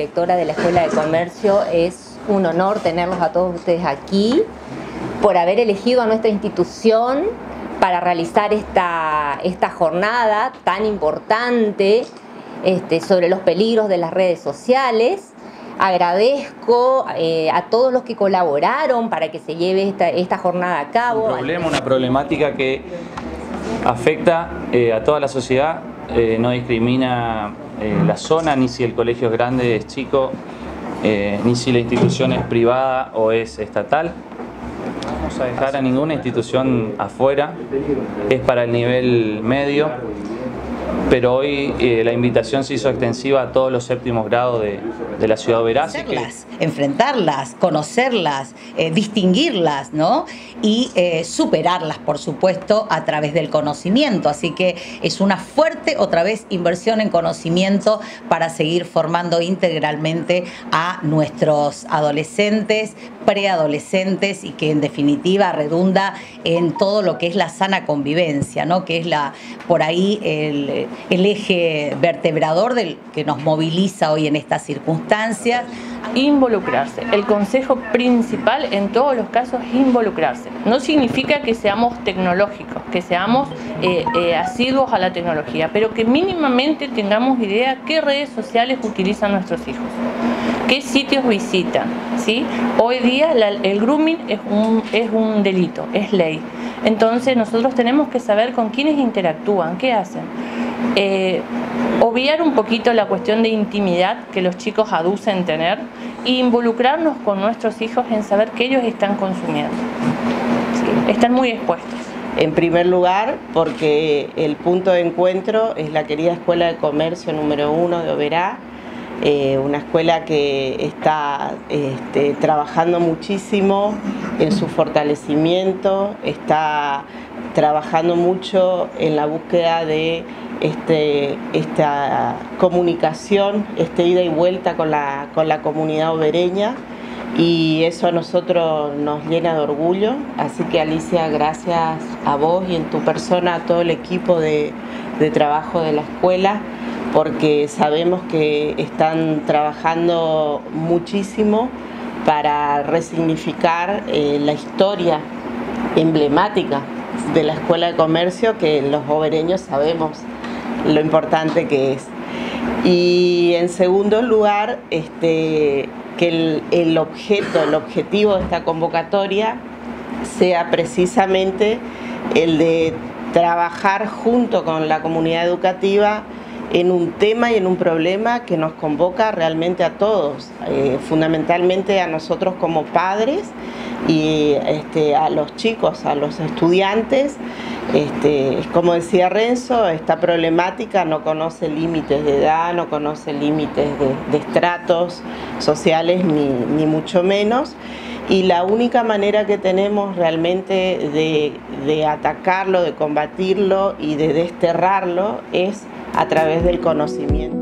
directora de la Escuela de Comercio. Es un honor tenerlos a todos ustedes aquí por haber elegido a nuestra institución para realizar esta, esta jornada tan importante este, sobre los peligros de las redes sociales. Agradezco eh, a todos los que colaboraron para que se lleve esta, esta jornada a cabo. Un problema, una problemática que afecta eh, a toda la sociedad, eh, no discrimina la zona, ni si el colegio es grande, es chico, ni si la institución es privada o es estatal. Vamos a dejar a ninguna institución afuera, es para el nivel medio, pero hoy eh, la invitación se hizo extensiva a todos los séptimos grados de, la ciudad de Verás. Enfrentarlas, conocerlas, eh, distinguirlas, ¿no? Y eh, superarlas, por supuesto, a través del conocimiento. Así que es una fuerte, otra vez, inversión en conocimiento para seguir formando integralmente a nuestros adolescentes, preadolescentes y que en definitiva redunda en todo lo que es la sana convivencia, ¿no? Que es la, por ahí el el eje vertebrador del, que nos moviliza hoy en estas circunstancias. Involucrarse. El consejo principal en todos los casos es involucrarse. No significa que seamos tecnológicos, que seamos eh, eh, asiduos a la tecnología, pero que mínimamente tengamos idea qué redes sociales utilizan nuestros hijos, qué sitios visitan. ¿sí? Hoy día el grooming es un, es un delito, es ley. Entonces nosotros tenemos que saber con quiénes interactúan, qué hacen. Eh, obviar un poquito la cuestión de intimidad que los chicos aducen tener e involucrarnos con nuestros hijos en saber qué ellos están consumiendo. están muy expuestos. En primer lugar, porque el punto de encuentro es la querida Escuela de Comercio número uno de Oberá, eh, una escuela que está este, trabajando muchísimo en su fortalecimiento, está trabajando mucho en la búsqueda de este, esta comunicación, este ida y vuelta con la, con la comunidad obereña y eso a nosotros nos llena de orgullo. Así que Alicia, gracias a vos y en tu persona, a todo el equipo de, trabajo de la escuela, porque sabemos que están trabajando muchísimo para resignificar eh, la historia emblemática de la Escuela de Comercio que los obereños sabemos lo importante que es. Y en segundo lugar, este, que el, objeto, el objetivo de esta convocatoria sea precisamente el de trabajar junto con la comunidad educativa en un tema y en un problema que nos convoca realmente a todos, eh, fundamentalmente a nosotros como padres y este, a los chicos, a los estudiantes. Este, como decía Renzo, esta problemática no conoce límites de edad, no conoce límites de, estratos sociales, ni, ni, mucho menos. Y la única manera que tenemos realmente de, de atacarlo, de combatirlo y de desterrarlo es a través del conocimiento.